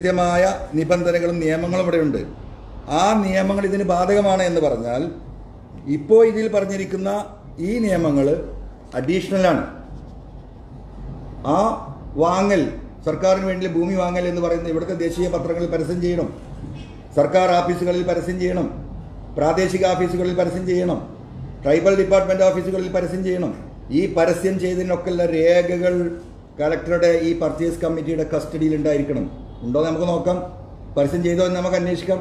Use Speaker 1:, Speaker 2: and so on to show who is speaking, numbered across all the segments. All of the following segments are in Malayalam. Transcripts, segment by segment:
Speaker 1: കൃത്യമായ നിബന്ധനകളും നിയമങ്ങളും ഇവിടെയുണ്ട് ആ നിയമങ്ങൾ ഇതിന് ബാധകമാണ് എന്ന് പറഞ്ഞാൽ ഇപ്പോൾ ഇതിൽ പറഞ്ഞിരിക്കുന്ന ഈ നിയമങ്ങൾ അഡീഷണലാണ്. ആ വാങ്ങൽ സർക്കാരിന് വേണ്ടി ഭൂമി വാങ്ങൽ എന്ന് പറയുന്നത് ഇവിടുത്തെ ദേശീയ പത്രങ്ങളിൽ പരസ്യം ചെയ്യണം. സർക്കാർ ഓഫീസുകളിൽ പരസ്യം ചെയ്യണം. പ്രാദേശിക ഓഫീസുകളിൽ പരസ്യം ചെയ്യണം. ട്രൈബൽ ഡിപ്പാർട്ട്മെന്റ് ഓഫീസുകളിൽ പരസ്യം ചെയ്യണം. ഈ പരസ്യം ചെയ്തതിനൊക്കെയുള്ള രേഖകൾ കലക്ടറുടെ ഈ പർച്ചേസ് കമ്മിറ്റിയുടെ കസ്റ്റഡിയിൽ ഉണ്ടായിരിക്കണം. ഉണ്ടോ നമുക്ക് നോക്കാം. പരസ്യം ചെയ്തോ എന്ന് നമുക്ക് അന്വേഷിക്കാം.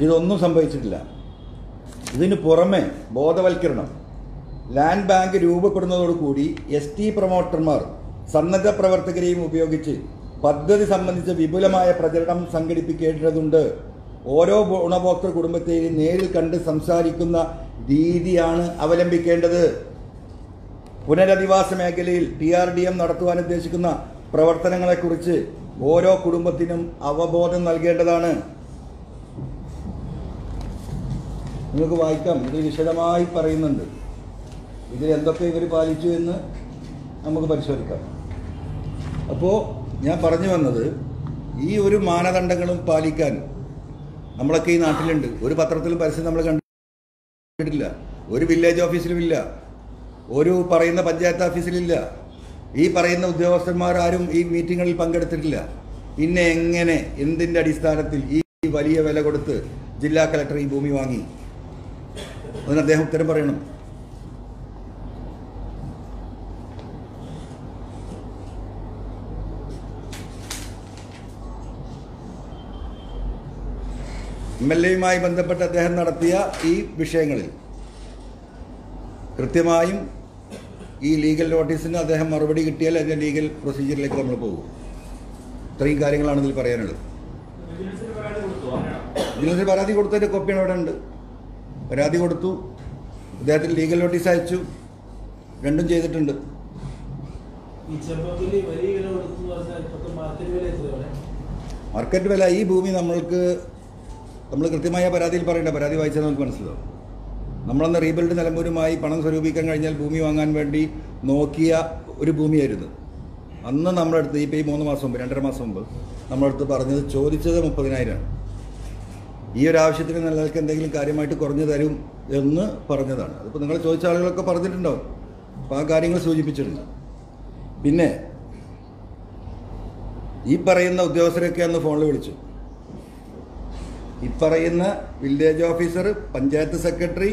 Speaker 1: ഇതൊന്നും സംഭവിച്ചിട്ടില്ല. ഇതിന് പുറമെ ബോധവൽക്കരണം. ലാൻഡ് ബാങ്ക് രൂപപ്പെടുന്നതോടുകൂടി എസ് ടി പ്രൊമോട്ടർമാർ സന്നദ്ധ പ്രവർത്തകരെയും ഉപയോഗിച്ച് പദ്ധതി സംബന്ധിച്ച് വിപുലമായ പ്രചരണം സംഘടിപ്പിക്കേണ്ടതുണ്ട്. ഓരോ ഗുണഭോക്തൃ കുടുംബത്തെയും നേരിൽ കണ്ട് സംസാരിക്കുന്ന രീതിയാണ് അവലംബിക്കേണ്ടത്. പുനരധിവാസ മേഖലയിൽ ടി ആർ ഡി എം നടത്തുവാൻ ഉദ്ദേശിക്കുന്ന പ്രവർത്തനങ്ങളെക്കുറിച്ച് ഓരോ കുടുംബത്തിനും അവബോധം നൽകേണ്ടതാണ്. നിങ്ങൾക്ക് വായിക്കാം. ഇത് വിശദമായി പറയുന്നുണ്ട്. ഇതിൽ എന്തൊക്കെ ഇവർ പാലിച്ചു എന്ന് നമുക്ക് പരിശോധിക്കാം. അപ്പോൾ ഞാൻ പറഞ്ഞു വന്നത് ഈ ഒരു മാനദണ്ഡങ്ങളും പാലിക്കാൻ നമ്മളൊക്കെ ഈ നാട്ടിലുണ്ട്. ഒരു പത്രത്തിലും പരസ്യം നമ്മൾ കണ്ടിട്ടില്ല. ഒരു വില്ലേജ് ഓഫീസിലും ഇല്ല. ഒരു പറയുന്ന പഞ്ചായത്ത് ഓഫീസിലില്ല ഈ പറയുന്ന ഉദ്യോഗസ്ഥന്മാരാരും ഈ മീറ്റിങ്ങുകളിൽ പങ്കെടുത്തിട്ടില്ല. പിന്നെ എങ്ങനെ എന്തിന്റെ അടിസ്ഥാനത്തിൽ ഈ വലിയ വില കൊടുത്ത് ജില്ലാ കലക്ടർ ഈ ഭൂമി വാങ്ങി? അതിന് അദ്ദേഹം ഉത്തരം പറയണം. എം എൽ എയുമായി ബന്ധപ്പെട്ട് അദ്ദേഹം നടത്തിയ ഈ വിഷയങ്ങളിൽ കൃത്യമായും ഈ ലീഗൽ നോട്ടീസിന് അദ്ദേഹം മറുപടി കിട്ടിയാൽ അതിന്റെ ലീഗൽ പ്രൊസീജിയറിലേക്ക് നമ്മൾ പോകും. ഇത്രയും കാര്യങ്ങളാണ് ഇതിൽ പറയാനുള്ളത്. വിജിലൻസിൽ പരാതി കൊടുത്തതിന്റെ കോപ്പിയാണ് ഇവിടെ ഉണ്ട്. പരാതി കൊടുത്തു. അദ്ദേഹത്തിന് ലീഗൽ നോട്ടീസ് അയച്ചു. രണ്ടും ചെയ്തിട്ടുണ്ട്.
Speaker 2: മാർക്കറ്റ് വില
Speaker 1: ഈ ഭൂമി നമ്മൾക്ക് നമ്മൾ കൃത്യമായ പരാതിയിൽ പറയേണ്ട. പരാതി വായിച്ചാൽ നമുക്ക് മനസ്സിലാവും. നമ്മളന്ന് റീബിൽഡ് നിലമ്പൂരുമായി പണം സ്വരൂപിക്കാൻ കഴിഞ്ഞാൽ ഭൂമി വാങ്ങാൻ വേണ്ടി നോക്കിയ ഒരു ഭൂമിയായിരുന്നു. അന്ന് നമ്മുടെ അടുത്ത് ഇപ്പോൾ ഈ മൂന്ന് മാസം മുമ്പ് രണ്ടര മാസം മുമ്പ് നമ്മുടെ അടുത്ത് പറഞ്ഞത് ചോദിച്ചത് മുപ്പതിനായിരമാണ് ഈ ഒരു ആവശ്യത്തിന് നിലനിൽക്ക് എന്തെങ്കിലും കാര്യമായിട്ട് കുറഞ്ഞു തരും എന്ന് പറഞ്ഞതാണ്. അതിപ്പോൾ നിങ്ങൾ ചോദിച്ച ആളുകളൊക്കെ പറഞ്ഞിട്ടുണ്ടാവും. അപ്പോൾ ആ കാര്യങ്ങൾ സൂചിപ്പിച്ചിട്ടുണ്ട്. പിന്നെ ഈ പറയുന്ന ഉദ്യോഗസ്ഥരൊക്കെ അന്ന് ഫോണിൽ വിളിച്ചു. ഈ പറയുന്ന village officer panchayat secretary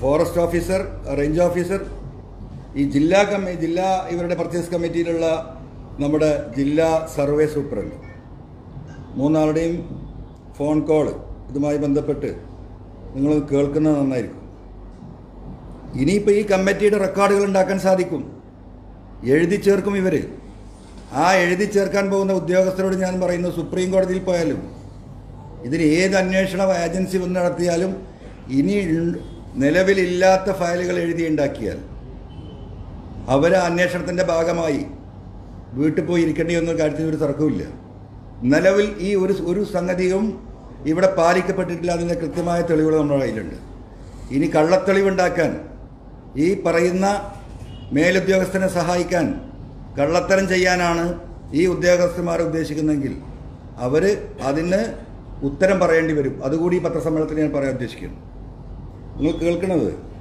Speaker 1: forest officer range officer ഈ ജില്ലാ കമ്മി ജില്ലാ ഇവരുടെ പർച്ചേസ് കമ്മിറ്റിയിലുള്ള നമ്മുടെ ജില്ലാ സർവേ സൂപ്രണ്ട് മൂന്നാളുടെയും ഫോൺ കോൾ ഇതുമായി ബന്ധപ്പെട്ട് നിങ്ങൾ കേൾക്കുന്നത് നന്നായിരിക്കും. ഇനിയിപ്പോൾ ഈ കമ്മിറ്റിയുടെ റെക്കോർഡുകൾ ഉണ്ടാക്കാൻ സാധിക്കും. എഴുതി ചേർക്കും ഇവർ ആ എഴുതി ചേർക്കാൻ പോകുന്ന ഉദ്യോഗസ്ഥരോട് ഞാൻ പറയുന്നു സുപ്രീം കോടതിയിൽ പോയാലും ഇതിന് ഏത് അന്വേഷണ ഏജൻസി വന്ന് നടത്തിയാലും ഇനി നിലവിലില്ലാത്ത ഫയലുകൾ എഴുതി ഉണ്ടാക്കിയാൽ അവർ അന്വേഷണത്തിന്റെ ഭാഗമായി വീട്ടിൽ പോയി ഇരിക്കേണ്ടി എന്ന കാര്യത്തിൽ ഒരു തർക്കമില്ല നിലവിൽ ഈ ഒരു ഒരു സംഗതിയും ഇവിടെ പാലിക്കപ്പെട്ടിട്ടില്ല അതിന്റെ കൃത്യമായ തെളിവുകൾ നമ്മുടെ കയ്യിലുണ്ട്. ഇനി കള്ളത്തെളിവുണ്ടാക്കാൻ ഈ പറയുന്ന മേലുദ്യോഗസ്ഥനെ സഹായിക്കാൻ കള്ളത്തരം ചെയ്യാനാണ് ഈ ഉദ്യോഗസ്ഥന്മാർ ഉദ്ദേശിക്കുന്നതെങ്കിൽ അവർ അതിന് ഉത്തരം പറയേണ്ടി വരും. അതുകൂടി ഈ പത്രസമ്മേളനത്തിൽ ഞാൻ പറയാൻ ഉദ്ദേശിക്കുന്നു. നിങ്ങൾ കേൾക്കണത്?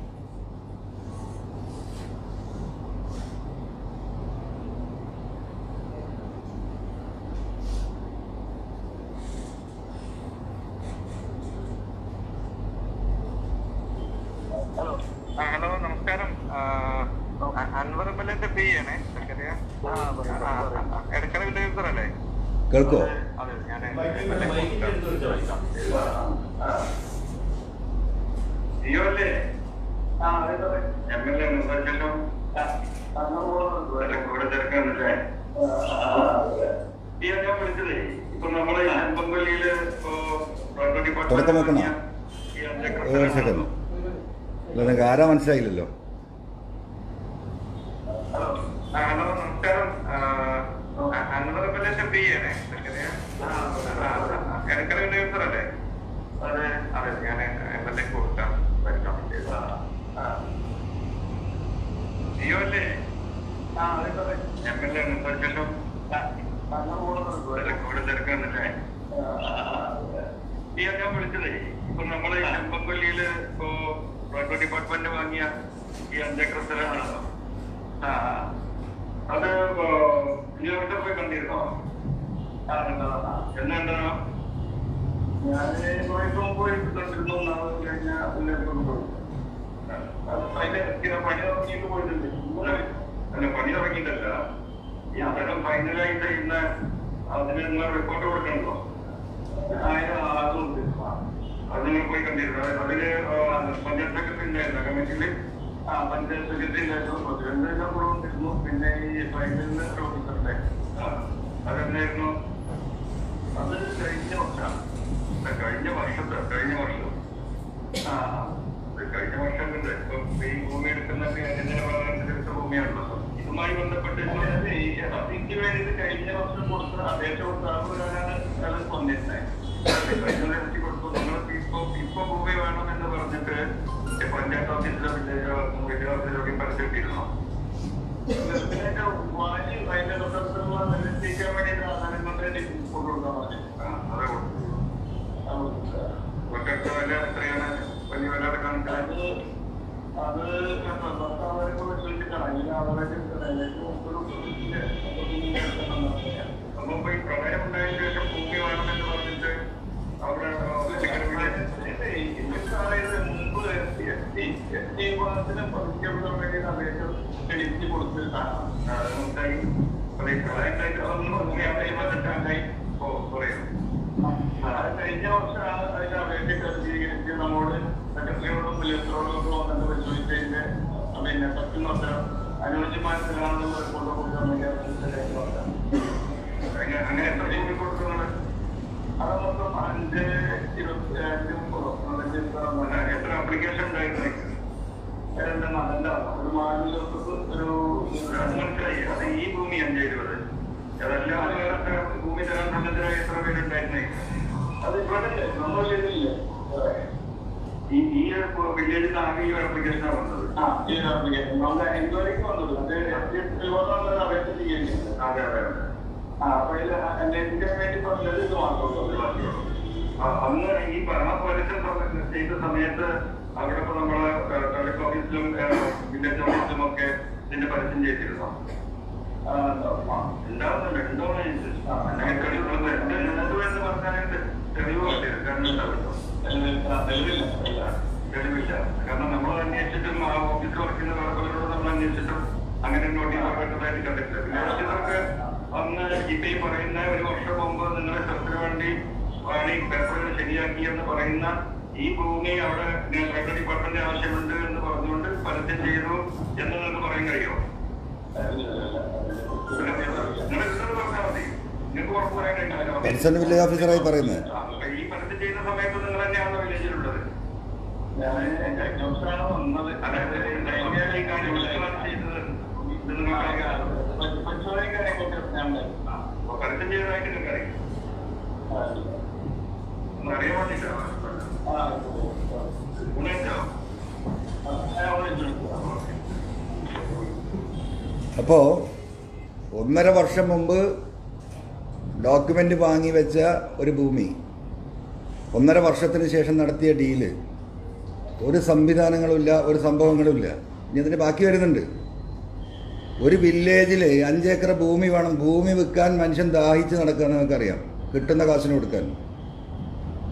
Speaker 3: ഹലോ. നമസ്കാരം. അ- അൻവർ എം എൽ എന്റെ പി ആണേ. സെക്രട്ടറിയ എടക്കര വില്ലേജ് സർ അല്ലേ
Speaker 1: കേൾക്കോ?
Speaker 3: എം എൽ എ കൂടെ ഞാൻ വിളിച്ചതേ ഇപ്പൊ നമ്മളെ
Speaker 1: തുടക്കം വെക്കണോ? ഒരു സെക്കൻഡ് ആരാ മനസ്സിലായില്ലല്ലോ
Speaker 3: ഹലോ ആ, ഹലോ നമസ്കാരം ആ, അ- അൻവർ എം എൽ എന്റെ പി ആണേ സെക്രട്ടറിയ എടക്കര വില്ലേജ് സർ അല്ലേ അതെ അതെ ഞാൻ എം എൽ എ കൊടുക്കാം വരക്കാം ജിയോ അല്ലേ എം എൽ ഇപ്പൊ നമ്മളെ ഈ ചെമ്പൻകൊല്ലിയിൽ ഇപ്പോ റവന്യൂ ഡിപ്പാർട്ട്മെന്റ് വാങ്ങിയ ഈ അഞ്ചേക്കർ സ്ഥലമാണല്ലോ ആ. അത് ഈ വർഷം പോയി കണ്ടിരുന്നോ? ആ കണ്ടതാ എന്നാ ഞാൻ കുറെ പോയി കണ്ടിരുന്നു നാളെ കഴിഞ്ഞ അതിലേക്ക് പോയി അതിന്റെ പണി തുടങ്ങിയിട്ട് പോയിട്ടുണ്ട്. അല്ല പണി തുടങ്ങിയിട്ടല്ല. ഈ അതൊക്കെ ഫൈനലായിട്ട് ഇന്ന് അതിന് നിങ്ങൾ റിപ്പോർട്ട് കൊടുക്കണല്ലോ. ആയിരം അതുണ്ട് അത് നിങ്ങൾ പോയി കണ്ടിരുന്നു. അതിൽ പഞ്ചായത്ത് സെക്രട്ടറി ഉണ്ടായിരുന്നു. ആ പഞ്ചായത്ത് സെക്രട്ടറി ഉണ്ടായിരുന്നു. പ്രസിഡന്റ് കൂടെ ഉണ്ടായിരുന്നു. പിന്നെ ഈ ഫൈനലിന് ഓഫീസറുടെ അതെന്നായിരുന്നു അത് കഴിഞ്ഞ വർഷമാണ് കഴിഞ്ഞ വർഷത്തെ കഴിഞ്ഞ വർഷം. ആ കഴിഞ്ഞ വർഷം കൊണ്ട് ഇപ്പൊ ഈ ഭൂമി എടുക്കുന്നൊക്കെ അതിന്റെ ഭാഗത്തെടുത്ത ഭൂമിയാണല്ലോ. ഇതുമായി ബന്ധപ്പെട്ട് അതിക്ക് വേണ്ടിയിട്ട് കഴിഞ്ഞ വർഷം കൊടുത്ത അപേക്ഷ കൊടുത്ത ആ കഴിഞ്ഞ നേരത്തിൽ കൊടുത്തു നിങ്ങൾ ഇപ്പൊ ഇപ്പൊ ഭൂമി വേണമെന്ന് പറഞ്ഞിട്ട് ഈ പഞ്ചായത്ത് ഓഫീസിലോ വില്ലേജോ വില്ലേജ് ഓഫീസിലോ പരസ്യത്തിരുന്നോ ഇതിനൊക്കെ വാങ്ങി അതിന്റെ തൊട്ടടുത്തുള്ള നെല്ലിക്കാൻ വേണ്ടിയിട്ട് ആധാരം കൊണ്ട് കൊണ്ടുകൊടുക്കാൻ പറഞ്ഞു ആ അതെ കൊടുത്തു തൊട്ടടുത്ത വില എത്രയാണ് വലിയ വില കാണിക്കാൻ അത് അത് ഭർത്താവരെ കൂടെ ചോദിച്ചിട്ടാണ് അതിന് ആധാരം അപ്പൊ ഈ പ്രളയം ഉണ്ടായതിനു ശേഷം ഭൂമി വേണമെന്ന് പറഞ്ഞിട്ട് അവിടെ മുമ്പ് എസ് ടി വിഭാഗത്തിന് പ്രതിക്കാൻ വേണ്ടി അപേക്ഷ എഴുതി കൊടുത്തിട്ടാണ് നമുക്കായി പ്രളയം ഉണ്ടായിട്ട് അതൊന്നും ഭൂമി അവിടെ വന്നിട്ടായി ഓ പറയും അത് കഴിഞ്ഞ വർഷം അതിന്റെ അപേക്ഷ സ്വീകരിച്ച് നമ്മോട് മിനിസ്റ്ററോടും ഒക്കെ വന്നിട്ട് പരിശോധിച്ചതിന്റെ പിന്നെ പറ്റുന്ന അനുയോജ്യമായ റിപ്പോർട്ട് കൊടുക്കാൻ വേണ്ടി അങ്ങനെ എത്ര ഭൂമി കൊടുക്കുന്നത് അത് മൊത്തം അഞ്ച് ഇരുപത്തി അഞ്ച് മുപ്പത്? എത്ര ആപ്ലിക്കേഷൻ ഒരു ഒരു ഭൂമി ഭൂമി തരാൻ സന്നദ്ധരായ എത്ര പേരുണ്ടായിരുന്നേ? അത് ഇവിടെ നമ്മൾ ഈ ഈ വില്ലേജിൽ ആകെ ഈ ആപ്ലിക്കേഷനാണ് വന്നത്. ആ ഈ അപ്ലിക്കേഷൻ നമ്മുടെ എൻക്വയറിക്ക് വന്നത് അത് അപേക്ഷ സ്വീകരിക്കുന്നത് അതെ അതെ ആ അപ്പൊ ഇത് അന്വേഷിക്കാൻ വേണ്ടി പറഞ്ഞത് ഇത് മാത്രമേ അന്ന് ഈ ഭരണപോലീസ് ചെയ്ത സമയത്ത് അവിടെ ഇപ്പൊ നമ്മൾ താലൂക്ക് ഓഫീസിലും വില്ലേജ് ഓഫീസിലും ഒക്കെ ഇതിന്റെ പരസ്യം ചെയ്തിരുന്നോ. ഉണ്ടാവുന്നുണ്ട് ഉണ്ടോ എന്ന് പറഞ്ഞാൽ തെളിവ് വേണ്ടി കണ്ടുണ്ടാവുമല്ലോ തെളിവില്ല തെളിവില്ല കാരണം നമ്മൾ അന്വേഷിച്ചിട്ടും ആ ഓഫീസിൽ വർക്ക് നമ്മൾ അന്വേഷിച്ചിട്ടും അങ്ങനെ നോട്ടീസ് ആക്കേണ്ടതായിട്ട് കണ്ടിട്ടില്ല വില്ലേജിലൊക്കെ അന്ന് ഇപ്പൊ ഈ പറയുന്ന ഒരു വർഷം മുമ്പ് നിങ്ങളെ സ്ഥലത്തിന് വേണ്ടി ആണ് ഈ പേപ്പറുകൾ ശരിയാക്കി പറയുന്ന ഈ ഭൂമി അവിടെ റവന്യൂ ഡിപ്പാർട്ട്മെന്റ് ആവശ്യമുണ്ട് എന്ന് പറഞ്ഞുകൊണ്ട് പരസ്യം ചെയ്തു എന്ന് നിങ്ങൾക്ക് പറയാൻ കഴിയുമോ നിങ്ങൾ പറഞ്ഞാൽ മതി നിങ്ങൾക്ക് ഉറപ്പ്
Speaker 1: ഓഫീസറായി പറയുന്നത്
Speaker 3: അപ്പൊ ഈ പരസ്യം ചെയ്യുന്ന സമയത്ത് നിങ്ങൾ തന്നെയാണോ നിങ്ങൾക്ക് അപ്പൊ പരസ്യം ചെയ്തതായിട്ട് നിങ്ങൾക്ക് അറിയാം ഒന്ന് അറിയാൻ വേണ്ടിയിട്ടാണ്
Speaker 1: അപ്പോൾ ഒന്നര വർഷം മുമ്പ് ഡോക്യുമെന്റ് വാങ്ങി വെച്ച ഒരു ഭൂമി. ഒന്നര വർഷത്തിന് ശേഷം നടത്തിയ ഡീൽ. ഒരു സംവിധാനങ്ങളുമില്ല ഒരു സംഭവങ്ങളുമില്ല. ഇനി അതിന് ബാക്കി വരുന്നുണ്ട്. ഒരു വില്ലേജിൽ അഞ്ചേക്കർ ഭൂമി വേണം. ഭൂമി വിൽക്കാൻ മനുഷ്യൻ ദാഹിച്ച് നടക്കുകയാണ് നമുക്കറിയാം. കിട്ടുന്ന കാശിന് കൊടുക്കാൻ.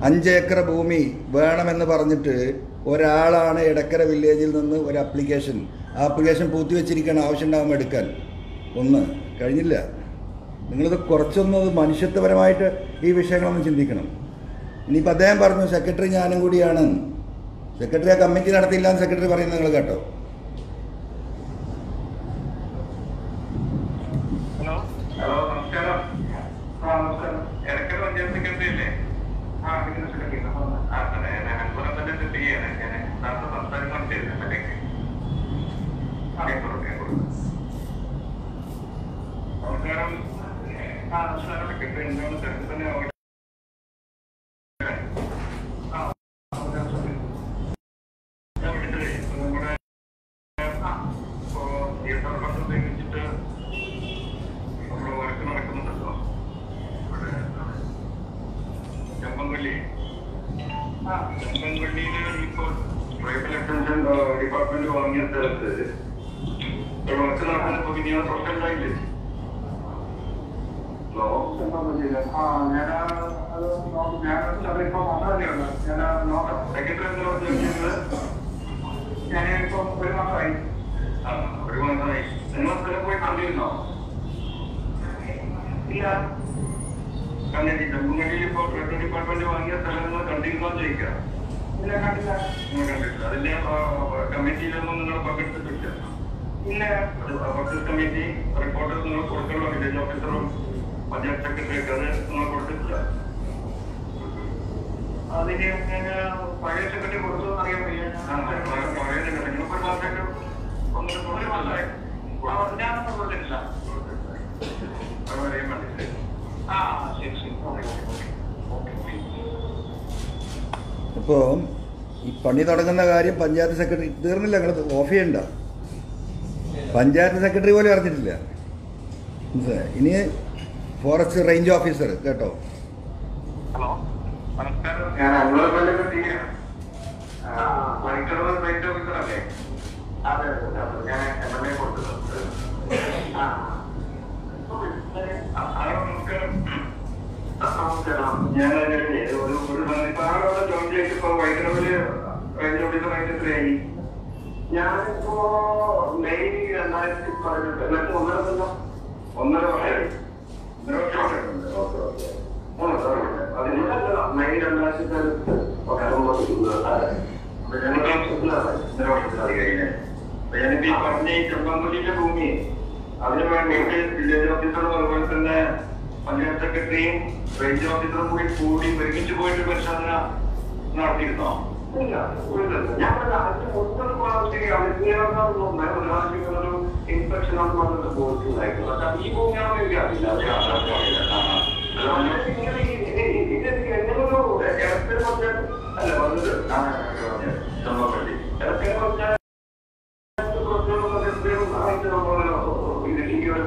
Speaker 1: അഞ്ചേക്കർ ഭൂമി വേണമെന്ന് പറഞ്ഞിട്ട് ഒരാളാണ് ഇടക്കര വില്ലേജിൽ നിന്ന് ഒരു ആപ്ലിക്കേഷൻ അപ്ലിക്കേഷൻ പൂത്തി വെച്ചിരിക്കണം ആവശ്യമുണ്ടാകുമ്പോൾ എടുക്കാൻ. ഒന്ന് കഴിഞ്ഞില്ല. നിങ്ങളിത് കുറച്ചൊന്നും മനുഷ്യത്വപരമായിട്ട് ഈ വിഷയങ്ങളൊന്ന് ചിന്തിക്കണം. ഇനിയിപ്പോൾ അദ്ദേഹം പറഞ്ഞു സെക്രട്ടറി ഞാനും കൂടിയാണ്. സെക്രട്ടറി ആ കമ്മിറ്റി നടത്തിയില്ല എന്ന് സെക്രട്ടറി പറയുന്നത് നിങ്ങൾ കേട്ടോ
Speaker 3: ഹലോ ഹലോ നമസ്കാരം ആ നമസ്കാരം ഇടയ്ക്കൽ പഞ്ചായത്ത് സെക്രട്ടറി അല്ലേ ആ ഇതിന് സെക്രട്ടറി ആ അതെ ഞാൻ അൻപുറം തന്നെ സെറ്റ് ചെയ്യാണ് ഞാൻ നേരത്തെ സംസാരിക്കാൻ ചെയ്തിട്ടുണ്ടെങ്കിൽ നമസ്കാരം ആ നമസ്കാരം സെക്രട്ടറി എന്താണ് തിരക്ക് തന്നെ അവിടെ ആ ഞാൻ വിളിച്ചതേ ഇപ്പൊ നമ്മുടെ ഇപ്പോ തീർത്ഥാടനം ഉപയോഗിച്ചിട്ട് നമ്മുടെ വർക്ക് നടക്കുന്നുണ്ടല്ലോ ഇവിടെ ചെമ്പൻകൊല്ലി ആ ചെമ്പൻപള്ളിയിൽ ഇപ്പൊ ട്രൈബൽ എക്സ്റ്റൻഷൻ ഡിപ്പാർട്ട്മെന്റ് വാങ്ങിയ സ്ഥലത്ത് വർക്ക് നടക്കുന്നപ്പോ പിന്നെ ഞാൻ പ്രൊഫഷണലായില്ലേ ഹലോ
Speaker 4: ആ ഞാൻ അത് നോക്കാം. ഞാൻ അതിപ്പോ വന്നതല്ലേ ഉള്ളൂ ഞാൻ നോക്കാം
Speaker 3: സെക്രട്ടറി എന്താ പറഞ്ഞത്
Speaker 4: ഞാൻ ഇപ്പൊ ഒരു മാസമായി
Speaker 3: ആ, ഒരു മാസമായി നിങ്ങൾ സ്ഥലം പോയി കണ്ടിരുന്നോ
Speaker 4: ഇല്ല.
Speaker 3: കണ്ടിട്ടില്ല. ഇപ്പൊ ട്രഷറി ഡിപ്പാർട്ട്മെന്റ് വാങ്ങിയ സ്ഥലങ്ങൾ കണ്ടിരുന്നോ ചോദിക്കാം.
Speaker 4: ഇല്ല കണ്ടില്ല.
Speaker 3: കണ്ടിട്ടില്ല. അതിന്റെ കമ്മിറ്റിയിലൊന്നും നിങ്ങൾ പങ്കെടുത്തിട്ടില്ല
Speaker 4: ഇല്ല.
Speaker 3: പർച്ചേസ് കമ്മിറ്റി റിപ്പോർട്ട് നിങ്ങൾ കൊടുക്കണോ? വില്ലേജ് ഓഫീസറും പഞ്ചായത്ത് സെക്രട്ടറിയൊക്കെ അത് നിങ്ങൾ കൊടുത്തിട്ടില്ല.
Speaker 4: അതിന് പഴയ സെക്രട്ടറി കൊടുത്തു അറിയാൻ വയ്യ.
Speaker 3: പഴയ സെക്രട്ടറി ഒരു മാസമായിട്ട് ഒന്നിനും
Speaker 4: ഒരു മാസമായി കൊടുത്തിട്ടില്ല
Speaker 3: അത് വരെയും കണ്ടിട്ടില്ല.
Speaker 4: ആ ശരി ശരി ഓക്കെ ഓക്കെ ഓക്കെ
Speaker 1: ഇപ്പോൾ ഈ പണി തുടങ്ങുന്ന കാര്യം പഞ്ചായത്ത് സെക്രട്ടറി തീർന്നില്ല നിങ്ങൾ ഓഫ് ചെയ്യണ്ട. പഞ്ചായത്ത് സെക്രട്ടറി പോലും അറിഞ്ഞിട്ടില്ല. മനസ്സിലായോ? ഇനി ഫോറസ്റ്റ് റേഞ്ച് ഓഫീസർ കേട്ടോ?
Speaker 3: ഹലോ നമസ്കാരം. ഞാൻ അമ്പലപ്പള്ളിയിൽ ടീമാണ് മണിക്കൂർ റേറ്റ് ഓഫീസറല്ലേ അതെ അതെ അതെ. ഞാൻ എം എൽ എ കൊടുത്തിട്ടുണ്ട്. ആ. ഞാനിപ്പോ മെയ് രണ്ടായിരത്തി പതിനെട്ട് എന്നിട്ട് ഒന്നര കൊല്ലം ഒന്നര വർഷം അതിനുള്ള മെയ് രണ്ടായിരത്തി പതിനെട്ട് ഒക്ടോബർ ഞാനിപ്പോ ഈ പറഞ്ഞ ഈ ചെമ്പമ്പുലിന്റെ ഭൂമി അതിന് വേണ്ടിയിട്ട് വില്ലേജ് ഓഫീസറും അതുപോലെ തന്നെ പഞ്ചായത്ത് സെക്രട്ടറിയും റേഞ്ച് ഓഫീസറും കൂടി കൂടി ഒരുമിച്ച് പോയിട്ട് പരിശോധന നടത്തിയിരുന്നോ ഇല്ല ഞാൻ ഒരു ഇൻസ്പെക്ഷൻ വന്നിട്ട് പോയിട്ടുണ്ടായിരുന്നു പക്ഷെ ഈ അത് അറിയില്ല. ഇങ്ങനെ അല്ല വന്നത് ആ പറഞ്ഞത് ചമ്മപ്പള്ളി ഇടയ്ക്കൽ പഞ്ചായത്ത്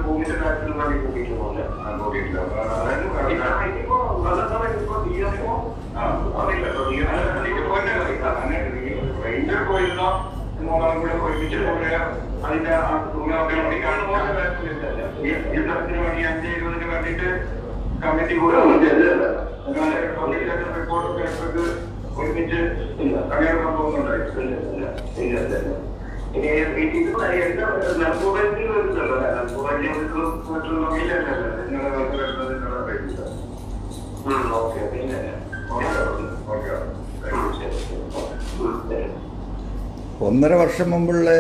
Speaker 3: ഭൂമിന്റെ കാര്യത്തിൽ വേണ്ടി കൂട്ടിയിട്ടുണ്ട് കൂട്ടിയിട്ടില്ല അതായത് ഇനിയിപ്പോ അതെന്താ ഇപ്പൊ ഡി എഫോ അറിയില്ല റേഞ്ചർ പോയിരുന്നോ മൂന്നാളും കൂടെ ഒരുമിച്ച് പോയ അതിന്റെ വേണ്ടി അഞ്ച് ഇരുപതിന് വേണ്ടിയിട്ട് കമ്മിറ്റി കൂടെ റിപ്പോർട്ട് പേപ്പർക്ക് ഒരുമിച്ച് കണിയെടുക്കാൻ പോകുന്നുണ്ടായിരുന്നു ഇനി ഇത് എന്താ നമ്പൂറേജിൽ വരുന്നുണ്ടല്ലോ നമ്പൂറേജി മറ്റുള്ള ഇല്ലല്ലോ നിങ്ങളെ വരുന്നത് നിങ്ങളെ അറിയില്ല ഓക്കെ പിന്നെ ഓക്കെ ശരി ശരി.
Speaker 1: ഒന്നര വർഷം മുമ്പുള്ള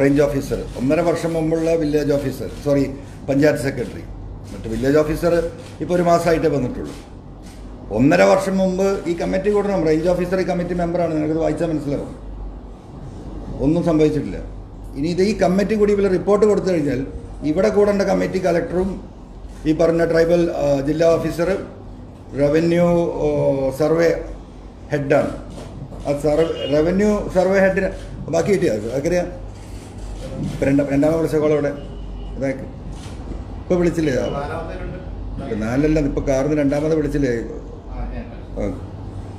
Speaker 1: റേഞ്ച് ഓഫീസർ. ഒന്നര വർഷം മുമ്പുള്ള village officer. Sorry panchayat secretary. മറ്റ് വില്ലേജ് ഓഫീസർ ഇപ്പോൾ ഒരു മാസമായിട്ടേ വന്നിട്ടുള്ളൂ. ഒന്നര വർഷം മുമ്പ് ഈ കമ്മിറ്റി കൂടണം. റേഞ്ച് ഓഫീസർ ഈ കമ്മിറ്റി മെമ്പറാണ്. നിങ്ങൾക്കത് വായിച്ചാൽ മനസ്സിലാവും. ഒന്നും സംഭവിച്ചിട്ടില്ല. ഇനി ഇത് ഈ കമ്മിറ്റി കൂടി ഇവർ റിപ്പോർട്ട് കൊടുത്തു കഴിഞ്ഞാൽ ഇവിടെ കൂടേണ്ട കമ്മിറ്റി കലക്ടറും ഈ പറഞ്ഞ ട്രൈബൽ ജില്ലാ ഓഫീസർ റവന്യൂ സർവേ ഹെഡാണ്. ആ സർവേ റവന്യൂ സർവേ ഹെഡിന് ബാക്കി കിട്ടിയത് അതൊക്കെ രണ്ടാമത് വിളിച്ച കോളം അതൊക്കെ ഇപ്പോൾ വിളിച്ചില്ലേ? നാലല്ല ഇപ്പോൾ കാറിന് രണ്ടാമത് വിളിച്ചില്ലേ?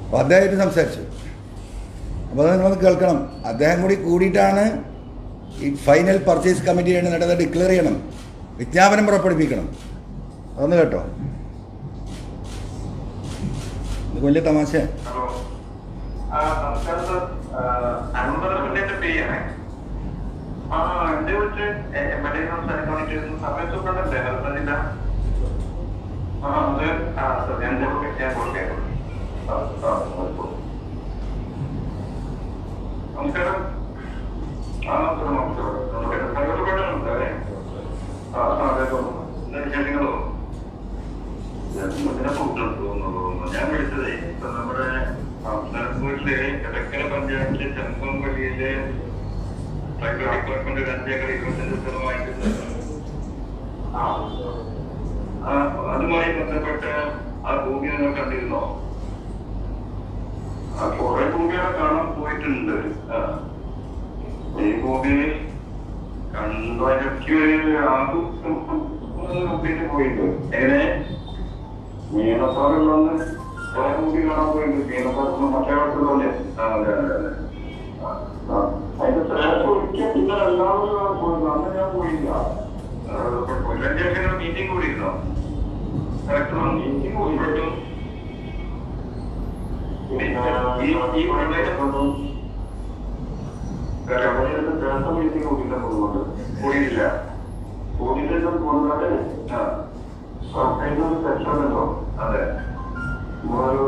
Speaker 1: അപ്പോൾ അദ്ദേഹമായിട്ട് സംസാരിച്ചു. അപ്പോൾ അത് നിങ്ങൾ കേൾക്കണം. അദ്ദേഹം കൂടി കൂടിയിട്ടാണ് ഈ ഫൈനൽ പർച്ചേസ് കമ്മിറ്റിയാണ് നടന്നത് ഡിക്ലെയർ ചെയ്യണം. വിജ്ഞാപനം പുറപ്പെടുപ്പിക്കണം അതൊന്ന് കേട്ടോ. വലിയ തമാശ
Speaker 3: നമസ്കാരം സർ അൻപത് പി ആണ്. ആ എന്റെ വിളിച്ച് എം എൽ എ സംസാരിക്കാൻ വേണ്ടിയിട്ട് സമയം സുഖമുണ്ടല്ലേ ഹെൽപ്പതില്ല ആ അത് ആ ഞാൻ ഞാൻ കൊടുക്കാം. നമസ്കാരം ആ നമസ്കാരം നമസ്കാരം നമസ്കാരം സന്തോഷപ്പെടാനുണ്ട് അല്ലേ? ആ അതെ എന്താ വിശേഷങ്ങളോ ഞാൻ വിളിച്ചതേ ഇപ്പൊ നമ്മുടെ നിലമ്പൂരിലെ കിഴക്കര പഞ്ചായത്തിലെ ട്രൈബൽ അതുമായി ബന്ധപ്പെട്ട് ആ ഭൂമി നിങ്ങൾ കണ്ടിരുന്നോ ആ കുറെ ഭൂമികളെ കാണാൻ പോയിട്ടുണ്ട്. ഈ ഭൂമി കണ്ടൊക്കെ ആദ്യം പോയിട്ടുണ്ട് എങ്ങനെ നിയമസഭകളിലൊന്ന്
Speaker 4: കുറെ ഭൂമി കാണാൻ പോയിട്ടുണ്ട് മീനപ്പാറ മറ്റേ
Speaker 3: അതെ അതെ അതെ
Speaker 4: അതിന്റെ പിന്നെ രണ്ടാമത് പോയിരുന്നു അന്ന് ഞാൻ പോയില്ല.
Speaker 3: മീറ്റിംഗ് കൂടിയിരുന്നോ കളക്ടർ
Speaker 4: മീറ്റിംഗ് പോയിട്ടും മീറ്റിംഗ് കൂടിയില്ല പോകുന്നുണ്ട്
Speaker 3: കൂടിയിട്ടില്ല
Speaker 4: കൂടിയിട്ട് പോകുന്നത്
Speaker 3: ആ
Speaker 4: അതിനൊരു സെക്ഷൻ
Speaker 3: അതെ
Speaker 4: ഒരു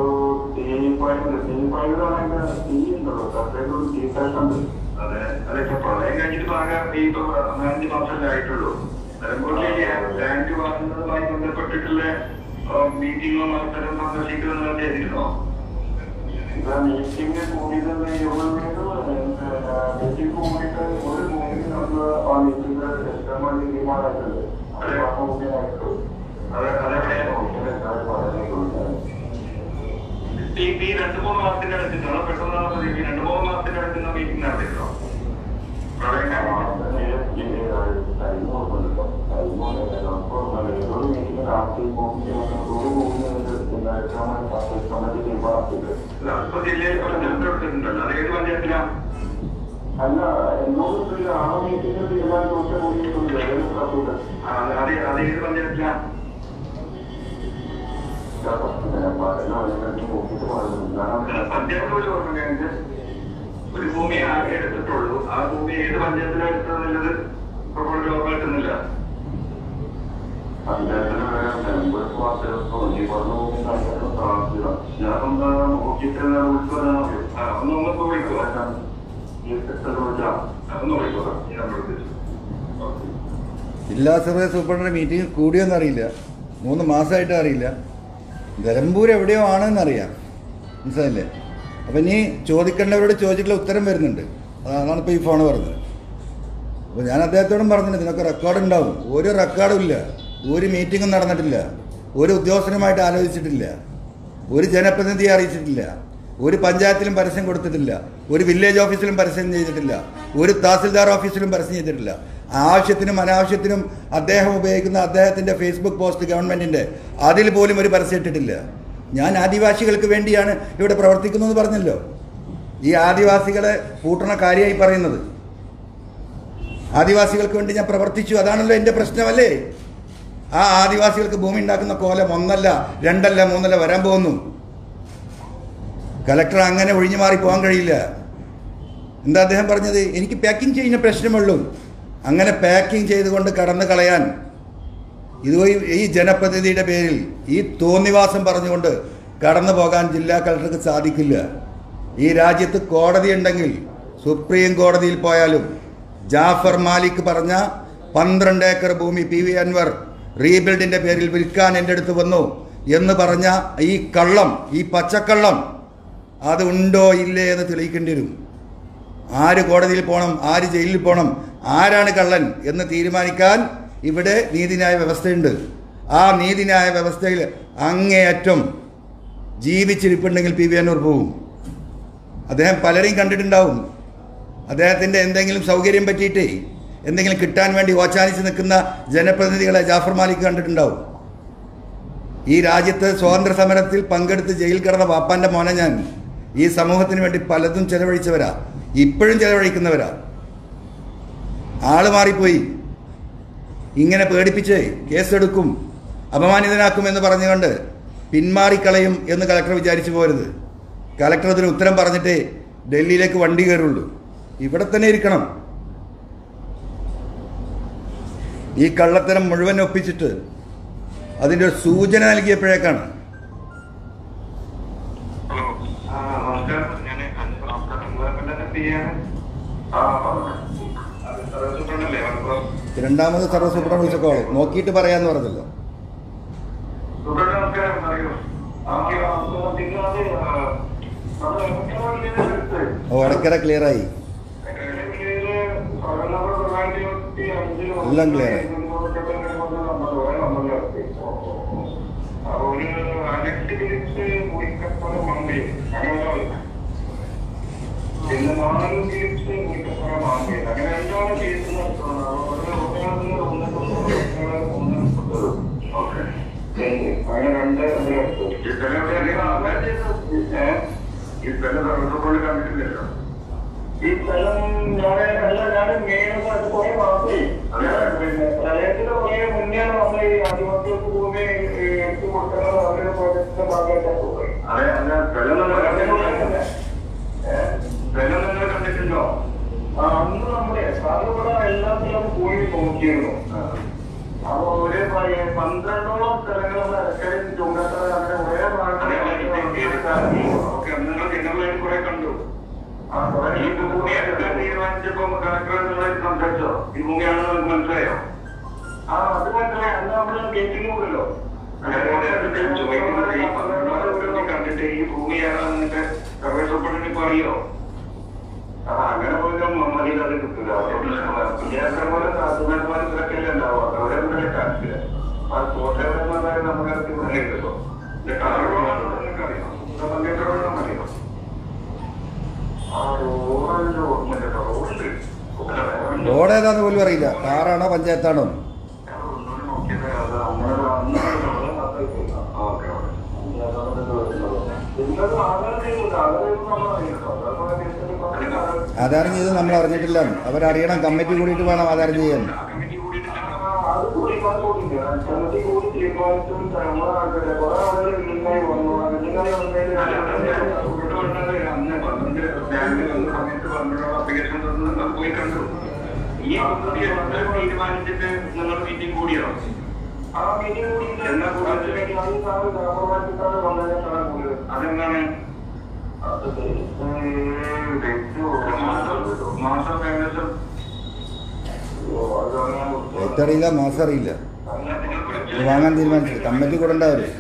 Speaker 4: ടി ഫൈവ് ടി ഫൈവിലാണെങ്കിൽ ടി ഉണ്ടല്ലോ ഒരു ടി സെക്ഷൻ ഉണ്ട്
Speaker 3: അതെ അതെ ഇപ്പൊ പ്രളയം കഴിഞ്ഞിട്ട് ഭാഗം ഈ ഇപ്പൊ നാലഞ്ച് മാസമല്ലേ ആയിട്ടുള്ളൂ. നിലമ്പൂരിലേക്ക് ടാങ്ക് വാങ്ങുന്നതുമായി ബന്ധപ്പെട്ടിട്ടുള്ള മീറ്റിംഗോ മത്സരം സന്ദർശിക്കുന്നത് ചെയ്തിരുന്നോ?
Speaker 4: ഇത് മീറ്റിംഗ് കൂടിയത് മീറ്റിംഗ് കൂടിയിട്ട് ഒരു മൂന്നിന് നമ്മൾ ആ മീറ്റിംഗ് എത്താൻ വേണ്ടി തീരുമാനമായിട്ടുണ്ട്. അത് മാസം മുന്നേയായിട്ടുള്ളൂ
Speaker 3: അത് അതെവിടെയാണോ ഈ ഈ രണ്ട് മൂന്ന് മാസത്തിന്റെ അടുത്തിട്ടാണോ പെട്ടെന്ന് രണ്ടു രണ്ട് മൂന്ന് മാസത്തിന്റെ അടുത്ത് മീറ്റിംഗ് നടത്തിയിരുന്നോ പ്രളയം കഴിഞ്ഞിട്ട്
Speaker 4: അല്ല
Speaker 3: ഇപ്പൊ ജില്ലയിൽ പല എടുത്തിട്ടുണ്ടല്ലോ അത് ഏത് പഞ്ചായത്തിലാണ്
Speaker 4: എന്നോട് ആ മീറ്റിംഗ് തീരുമാനം നോക്കിയാൽ കൂടിയിട്ടുണ്ട്
Speaker 3: ആ, അത് അത് അത് ഏത് പഞ്ചായത്തിലാണ് പഞ്ചായത്ത് പോലും ഓർമ്മ ഒരു ഭൂമി ആകെ എടുത്തിട്ടുള്ളൂ. ആ ഭൂമി ഏത് പഞ്ചായത്തിലാണ് എടുത്തതെന്നുള്ളത് ഇപ്പോൾ
Speaker 4: ഈ
Speaker 3: നമ്പർ
Speaker 1: ജില്ലാ സർവേ സൂപ്രണ്ടിന്റെ മീറ്റിംഗ് കൂടിയോന്ന് അറിയില്ല മൂന്ന് മാസമായിട്ട് അറിയില്ല. നിലമ്പൂർ എവിടെയോ ആണെന്നറിയാം. മനസ്സിലായില്ലേ? അപ്പം ഇനി ചോദിക്കേണ്ടവരോട് ചോദിച്ചിട്ടുള്ള ഉത്തരം വരുന്നുണ്ട്. അതാണ് ഇപ്പോൾ ഈ ഫോൺ പറഞ്ഞത്. അപ്പോൾ ഞാൻ അദ്ദേഹത്തോടും പറഞ്ഞിട്ടുണ്ട് ഇതിനൊക്കെ റെക്കോർഡ് ഉണ്ടാവും. ഒരു റെക്കോർഡും ഇല്ല. ഒരു മീറ്റിങ്ങും നടന്നിട്ടില്ല. ഒരു ഉദ്യോഗസ്ഥനുമായിട്ട് ആലോചിച്ചിട്ടില്ല. ഒരു ജനപ്രതിനിധിയെ അറിയിച്ചിട്ടില്ല. ഒരു പഞ്ചായത്തിലും പരസ്യം കൊടുത്തിട്ടില്ല. ഒരു വില്ലേജ് ഓഫീസിലും പരസ്യം ചെയ്തിട്ടില്ല. ഒരു തഹസിൽദാർ ഓഫീസിലും പരസ്യം ചെയ്തിട്ടില്ല. ആവശ്യത്തിനും അനാവശ്യത്തിനും അദ്ദേഹം ഉപയോഗിക്കുന്ന അദ്ദേഹത്തിന്റെ ഫേസ്ബുക്ക് പോസ്റ്റ് ഗവൺമെന്റിന്റെ അതിൽ പോലും ഒരു പരസ്യം ഇട്ടിട്ടില്ല. ഞാൻ ആദിവാസികൾക്ക് വേണ്ടിയാണ് ഇവിടെ പ്രവർത്തിക്കുന്നതെന്ന് പറഞ്ഞല്ലോ. ഈ ആദിവാസികളെ കൂട്ടണ കാര്യമായി പറയുന്നത്. ആദിവാസികൾക്ക് വേണ്ടി ഞാൻ പ്രവർത്തിച്ചു അതാണല്ലോ എന്റെ പ്രശ്നമല്ലേ? ആ ആദിവാസികൾക്ക് ഭൂമി ഉണ്ടാക്കുന്ന കോലം ഒന്നല്ല രണ്ടല്ല മൂന്നല്ല വരാൻ പോകുന്നു. കലക്ടർ അങ്ങനെ ഒഴിഞ്ഞു മാറി പോകാൻ കഴിയില്ല. എന്താ അദ്ദേഹം പറഞ്ഞത്? എനിക്ക് പാക്കിംഗ് ചെയ്യുന്ന പ്രശ്നമുള്ളൂ അങ്ങനെ പാക്കിംഗ് ചെയ്തുകൊണ്ട് കടന്നു കളയാൻ ഇതുവഴി ഈ ജനപ്രതിനിധിയുടെ പേരിൽ ഈ തോന്നിവാസം പറഞ്ഞുകൊണ്ട് കടന്നു പോകാൻ ജില്ലാ കളക്ടർക്ക് സാധിക്കില്ല. ഈ രാജ്യത്ത് കോടതി ഉണ്ടെങ്കിൽ സുപ്രീം കോടതിയിൽ പോയാലും ജാഫർ മാലിക് പറഞ്ഞ പന്ത്രണ്ട് ഏക്കർ ഭൂമി പി വി അൻവർ റീബിൽഡിന്റെ പേരിൽ വിൽക്കാൻ എന്റെ അടുത്ത് വന്നു എന്ന് പറഞ്ഞ ഈ കള്ളം ഈ പച്ചക്കള്ളം അത് ഉണ്ടോ ഇല്ലേ എന്ന് തെളിയിക്കേണ്ടി വരും. ആര് കോടതിയിൽ പോകണം ആര് ജയിലിൽ പോകണം ആരാണ് കള്ളൻ എന്ന് തീരുമാനിക്കാൻ ഇവിടെ നീതിന്യായ വ്യവസ്ഥയുണ്ട്. ആ നീതിന്യായ വ്യവസ്ഥയിൽ അങ്ങേയറ്റം ജീവിച്ചിരിപ്പുണ്ടെങ്കിൽ പി വി അന്നൂർ പോവും. അദ്ദേഹം പലരെയും കണ്ടിട്ടുണ്ടാവും. അദ്ദേഹത്തിന്റെ എന്തെങ്കിലും സൗകര്യം പറ്റിയിട്ടേ എന്തെങ്കിലും കിട്ടാൻ വേണ്ടി ഓച്ചാനിച്ച് നിൽക്കുന്ന ജനപ്രതിനിധികളെ ജാഫർ മാലിക് കണ്ടിട്ടുണ്ടാവും. ഈ രാജ്യത്ത് സ്വാതന്ത്ര്യ സമരത്തിൽ പങ്കെടുത്ത് ജയിൽ കിടന്ന വാപ്പാന്റെ മോനെ ഞാൻ ഈ സമൂഹത്തിന് വേണ്ടി പലതും ചെലവഴിച്ചവരാ. ഇപ്പോഴും ചെലവഴിക്കുന്നവരാ. ആൾ മാറിപ്പോയി. ഇങ്ങനെ പേടിപ്പിച്ച് കേസെടുക്കും അപമാനിതനാക്കും എന്ന് പറഞ്ഞുകൊണ്ട് പിന്മാറിക്കളയും എന്ന് കലക്ടർ വിചാരിച്ചു പോരുത്. കലക്ടർ അതിന് ഉത്തരം പറഞ്ഞിട്ടേ ഡൽഹിയിലേക്ക് വണ്ടി കയറുള്ളൂ. ഇവിടെ തന്നെ ഇരിക്കണം. ഈ കള്ളത്തരം മുഴുവൻ ഒപ്പിച്ചിട്ട് അതിന്റെ ഒരു സൂചന നൽകിയപ്പോഴേക്കാണ്.
Speaker 3: ഞാൻ അൻവറിന്റെ പി ആണ്
Speaker 4: ആ പറഞ്ഞു
Speaker 3: അത് സർവീസ് സൂപ്രണ്ടല്ലേ മലപ്പുറം
Speaker 1: രണ്ടാമത് സർവ സൂപ്രണ്ട് വിളിച്ചോളൂ നോക്കിയിട്ട് പറയാന്ന് പറഞ്ഞല്ലോ.
Speaker 3: ഓ നമസ്കാരം
Speaker 1: ക്ലിയർ ക്ലിയറായി എല്ലാം ക്ലിയർ ആയി.
Speaker 4: പിന്നെ നാല് കേസ് അങ്ങനെ എന്താണ് കേസ് ഓക്കെ അങ്ങനെ രണ്ട് ഈ സ്ഥലം കണ്ടിട്ടില്ലല്ലോ ഈ സ്ഥലം ഞാൻ അല്ല ഞാൻ മേലെ കുറെ മാസേ പിന്നെ പ്രളയത്തിന് കുറെ മുന്നെയാണ് നമ്മൾ ഈ ഭൂമി എടുത്തു കൊടുക്കുന്നത് അവരുടെ പ്രോജക്റ്റിന്റെ ഭാഗമായിട്ടാണ് അതെ അല്ല സ്ഥലം സ്ഥലം നിങ്ങൾ കണ്ടിട്ടുണ്ടോ അന്ന് നമ്മുടെ സാറിന് ഇവിടെ എല്ലാത്തിലും പോയി നോക്കിയിരുന്നു. അപ്പൊ ഒരു പന്ത്രണ്ടോളം സ്ഥലങ്ങൾ ഇടയ്ക്കൽ ചുങ്കത്തറ അങ്ങനെ ഒരേ ഓക്കെ നിങ്ങൾ ജനറലായിട്ട് കുറെ കണ്ടു. ഈ ഭൂമി എടുക്കാൻ തീരുമാനിച്ചപ്പോ കളക്ടർ നിങ്ങളായിട്ട് സംസാരിച്ചോ? ഈ ഭൂമിയാണെന്ന് നിങ്ങൾക്ക് മനസ്സിലായോ? ആ അത് മനസ്സിലായി. അന്ന് നമ്മൾ മീറ്റിംഗ് കൂടല്ലോ കണ്ടിട്ട് ഈ ഭൂമി ഏതാണെന്ന് നിങ്ങൾക്ക് സർവേ സൂപ്രണ്ടിന് ഇപ്പൊ അങ്ങനെ പോലും മമ്മതിയിൽ അത് കിട്ടില്ല വിദ്യാർത്ഥിമാരും സാധുമാന്മാരും ഇതൊക്കെയല്ലേ ഉണ്ടാവുക. അവിടെ ഇവിടെ കാണില്ല ആ കോട്ടയം എന്ന് ഇവിടെ ആ റോഡിന്റെ ഓർമ്മയില്ല റോഡിൽ
Speaker 1: റോഡ് ഏതാന്ന് പോലും അറിയില്ല. കാറാണോ പഞ്ചായത്താണോ? ആധാരം ചെയ്ത് നമ്മൾ അറിഞ്ഞിട്ടില്ല. അവരറിയണം കമ്മിറ്റി കൂടിയിട്ട് വേണം ആധാരം ചെയ്യാൻ.
Speaker 4: തീരുമാനിച്ചിട്ട് നിങ്ങൾ മീറ്റിംഗ് കൂടിയോ ആ മീറ്റിംഗ് കൂടി അതെന്താണ്? മാസം
Speaker 1: അറിയില്ല മാസം അറിയില്ല വാങ്ങാൻ തീരുമാനിച്ചത്. കമ്മിറ്റി കൂടണ്ട
Speaker 4: മാസത്തിനുള്ള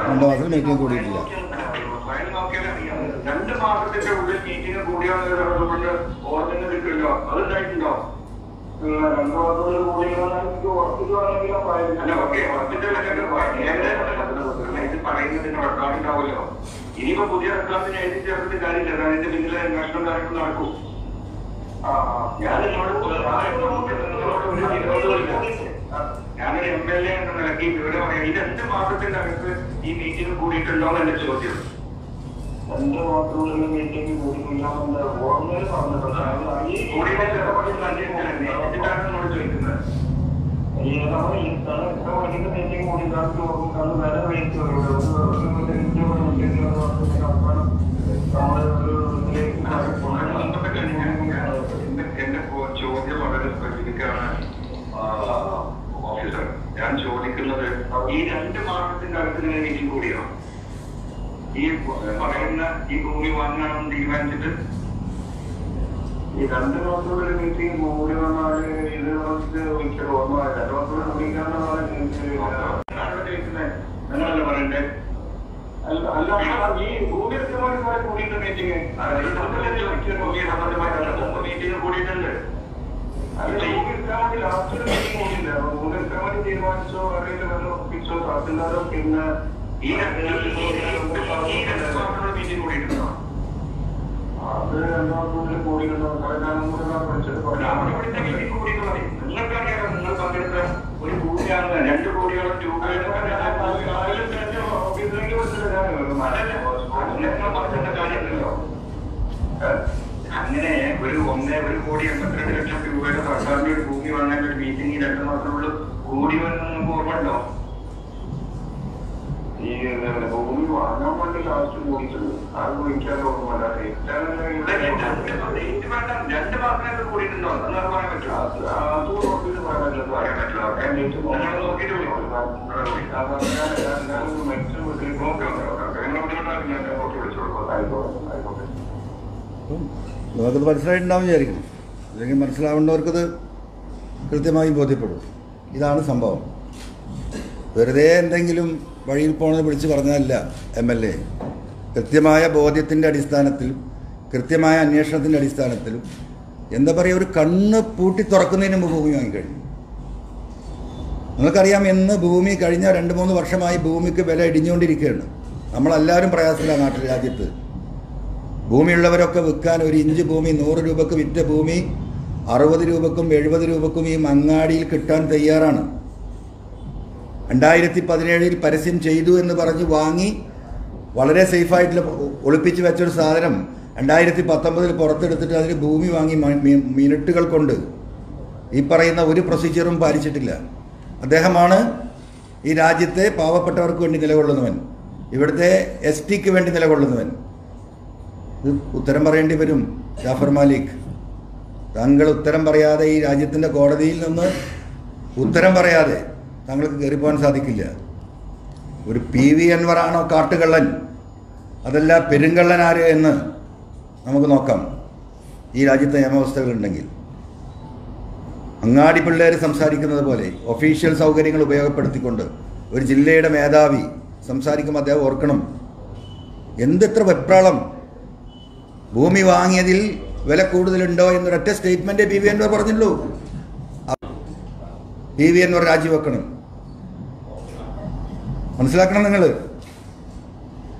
Speaker 4: രണ്ട്
Speaker 1: മാസത്തിൽ മീറ്റിംഗ് കൂടിയിട്ടില്ല
Speaker 4: ഫയൽ നോക്കിയാലേ അറിയാം. രണ്ട് മാസത്തിന്റെ ഉള്ളിൽ മീറ്റിംഗ് കിട്ടുമല്ലോ രണ്ടു മാസത്തിൽ അല്ല ഓക്കെ ഇത് പറയുന്നതിന് റെക്കോർഡ് ഉണ്ടാവുമല്ലോ. ഇനിയിപ്പോ പുതിയ റെക്കോർഡിന് എഴുതി ചേർത്തിട്ട് കാര്യമില്ല. കാരണം ഇതിന്റെ പിന്നിലെ അന്വേഷണം കാര്യങ്ങൾ നടക്കും. ഞാൻ ഞാനൊരു എം എൽ എ എന്ന നിലയ്ക്ക് വിവരം പറയാം. ഈ രണ്ട് മാസത്തിന്റെ അകത്ത് ഈ മീറ്റിംഗ് കൂടിയിട്ടുണ്ടോ എന്ന് എന്റെ ചോദ്യം. രണ്ട് മാത്രമുള്ള മീറ്റിംഗ് കൂടിയിട്ടില്ലാന്ന് ഓർമ്മയിൽ പറഞ്ഞിട്ടുണ്ട് ഈ കൂടിയിട്ട് എന്നോട് ചോദിക്കുന്നത്. നമ്മൾ സ്ഥലം ഇത്ര മണിക്ക് മീറ്റിംഗ് കൂടി കാണിച്ചു കണ്ട് വില മേടിച്ചു എന്റെ ചോദ്യം വളരെ സ്പെസിഫിക് ആണ്. ഓഫീസർ ഞാൻ ചോദിക്കുന്നത് ഈ രണ്ട് മാസത്തിന്റെ അടുത്ത് മീറ്റിംഗ് ഈ പറയുന്ന ഈ ഭൂമി വാങ്ങണമെന്ന് തീരുമാനിച്ചിട്ട്? ഈ രണ്ട് മാസത്തിലുള്ള മീറ്റിംഗ് കൂടി വന്നാൽ ഇത് നമുക്ക് ഒരിക്കലും ഓർമ്മ രണ്ട് മാസത്തിലുള്ള മീറ്റിംഗ് നിങ്ങളല്ലേ പറയണ്ടേ? അല്ല ഈ ഭൂമി എടുക്കുമ്പോൾ കൂടിയിട്ട് മീറ്റിംഗ് മീറ്റിംഗ് കൂടിയിട്ടുണ്ട് അല്ല ഭൂമി എടുക്കാൻ വേണ്ടി ലാസ്റ്റ് ഒരു മീറ്റിംഗ് കൂടിയില്ല. ഭൂമി എടുക്കാൻ വേണ്ടി തീരുമാനിച്ചോ അറിയില്ല വല്ല ഒപ്പിച്ചോ തഹസിൽദാരോ പിന്നെ ഈ രണ്ട് ഈ രണ്ട് മാസത്തിലുള്ള മീറ്റിംഗ് കൂടിയിട്ടുണ്ടോ അത് രണ്ടാമത്തെ കൂടിയിട്ടുണ്ടോ നിങ്ങൾക്കറിയാലോ നിങ്ങൾ പങ്കെടുത്ത ഒരു കോടിയാണ് രണ്ട് കോടിയോളം രൂപയുടെ പറഞ്ഞിട്ട് കാര്യമില്ലല്ലോ അങ്ങനെ ഒരു ഒന്നേ ഒരു കോടി എൺപത്തിരണ്ട് ലക്ഷം രൂപയുടെ സർക്കാരിന്റെ ഒരു ഭൂമി വാങ്ങാൻ ഒരു മീറ്റിംഗ് രണ്ടു മാസത്തിനുള്ളിൽ കൂടി വരുന്ന നിങ്ങൾക്ക് ഓർമ്മയുണ്ടോ ഈ ഭൂമി വാങ്ങാൻ വേണ്ടി ലാസ്റ്റ് അത് ഓർമ്മല്ല രണ്ട് കൂടിയിട്ടുണ്ടോ? പറയാൻ പറ്റുമോ അത് നോക്കിയിട്ട് പറയാൻ പറ്റില്ല. പറയാൻ പറ്റില്ല. നിങ്ങൾ നോക്കിയിട്ട് വിളിച്ചോളൂ
Speaker 1: അപ്പം നമുക്കത് മനസ്സിലായിട്ടുണ്ടാവും വിചാരിക്കുന്നു. അല്ലെങ്കിൽ മനസ്സിലാവേണ്ടവർക്കത് കൃത്യമായി ബോധ്യപ്പെടും. ഇതാണ് സംഭവം. വെറുതെ എന്തെങ്കിലും വഴിയിൽ പോണെന്ന് വിളിച്ച് പറഞ്ഞതല്ല എം എൽ എ. കൃത്യമായ ബോധ്യത്തിന്റെ അടിസ്ഥാനത്തിൽ കൃത്യമായ അന്വേഷണത്തിന്റെ അടിസ്ഥാനത്തിലും എന്താ പറയുക ഒരു കണ്ണ് പൂട്ടി തുറക്കുന്നതിന് മുമ്പ് ഭൂമി വാങ്ങിക്കഴിഞ്ഞു. നിങ്ങൾക്കറിയാം എന്ന് ഭൂമി കഴിഞ്ഞ രണ്ട് മൂന്ന് വർഷമായി ഭൂമിക്ക് വില ഇടിഞ്ഞുകൊണ്ടിരിക്കുകയാണ്. നമ്മളെല്ലാവരും പ്രയാസത്തിലാണ് നാട്ടിൽ രാജ്യത്ത്. ഭൂമിയുള്ളവരൊക്കെ വിൽക്കാൻ ഒരു ഇഞ്ച് ഭൂമി നൂറ് രൂപക്ക് വിറ്റ ഭൂമി അറുപത് രൂപക്കും എഴുപത് രൂപക്കും ഈ മങ്ങാടിയിൽ കിട്ടാൻ തയ്യാറാണ്. രണ്ടായിരത്തി പതിനേഴിൽ പരസ്യം ചെയ്തു എന്ന് പറഞ്ഞ് വാങ്ങി വളരെ സേഫായിട്ടുള്ള ഒളിപ്പിച്ച് വെച്ചൊരു സാധനം രണ്ടായിരത്തി പത്തൊമ്പതിൽ പുറത്തെടുത്തിട്ട് അതിന് ഭൂമി വാങ്ങി മിനിറ്റുകൾ കൊണ്ട് ഈ പറയുന്ന ഒരു പ്രൊസീജിയറും പാലിച്ചിട്ടില്ല. അദ്ദേഹമാണ് ഈ രാജ്യത്തെ പാവപ്പെട്ടവർക്ക് വേണ്ടി നിലകൊള്ളുന്നവൻ. ഇവിടുത്തെ എസ് ടിക്ക് വേണ്ടി നിലകൊള്ളുന്നവൻ. ഇത് ഉത്തരം പറയേണ്ടി വരും ജാഫർ മാലിക്. താങ്കൾ ഉത്തരം പറയാതെ ഈ രാജ്യത്തിന്റെ കോടതിയിൽ നിന്ന് ഉത്തരം പറയാതെ താങ്കൾക്ക് പോകാൻ സാധിക്കില്ല. ഒരു പി വി അൻവറാണോ കാട്ടുകള്ളൻ? അതല്ല പെരുങ്കള്ളൻ ആര് എന്ന് നമുക്ക് നോക്കാം. ഈ രാജ്യത്തെ നിയമവ്യവസ്ഥകളുണ്ടെങ്കിൽ. അങ്ങാടി പിള്ളേർ സംസാരിക്കുന്നത് പോലെ ഒഫീഷ്യൽ സൗകര്യങ്ങൾ ഉപയോഗപ്പെടുത്തിക്കൊണ്ട് ഒരു ജില്ലയുടെ മേധാവി സംസാരിക്കുമ്പോൾ അദ്ദേഹം ഓർക്കണം. എന്തെത്ര വെപ്രാളം. ഭൂമി വാങ്ങിയതിൽ വില കൂടുതലുണ്ടോ എന്നൊരൊറ്റ സ്റ്റേറ്റ്മെന്റ് പി വി എൻവർ പറഞ്ഞുള്ളൂ പി വി എൻവർ രാജിവെക്കണം. മനസ്സിലാക്കണം നിങ്ങൾ.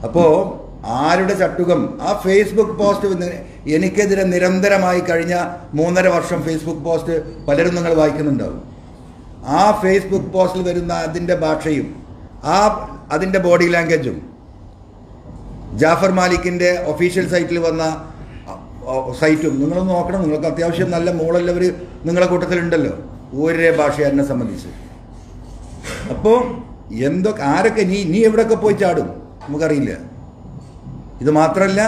Speaker 1: അപ്പോൾ ആരുടെ ചട്ടുകം? ആ ഫേസ്ബുക്ക് പോസ്റ്റ് എനിക്കെതിരെ നിരന്തരമായി കഴിഞ്ഞ മൂന്നര വർഷം ഫേസ്ബുക്ക് പോസ്റ്റ് പലരും നിങ്ങൾ വായിക്കുന്നുണ്ടാവും. ആ ഫേസ്ബുക്ക് പോസ്റ്റിൽ വരുന്ന അതിന്റെ ഭാഷയും ആ അതിന്റെ ബോഡി ലാംഗ്വേജും ജാഫർ മാലിക്കിന്റെ ഒഫീഷ്യൽ സൈറ്റിൽ വന്ന സൈറ്റും നിങ്ങൾ നോക്കണം. നിങ്ങൾക്ക് അത്യാവശ്യം നല്ല മൂളല്ലവർ നിങ്ങളെ കൂട്ടത്തിലുണ്ടല്ലോ. ഒരേ ഭാഷ എന്നെ സംബന്ധിച്ച്. അപ്പോൾ എന്തൊക്കെ ആരൊക്കെ നീ നീ എവിടെയൊക്കെ പോയി ചാടും? നമുക്കറിയില്ല. ഇത് മാത്രമല്ല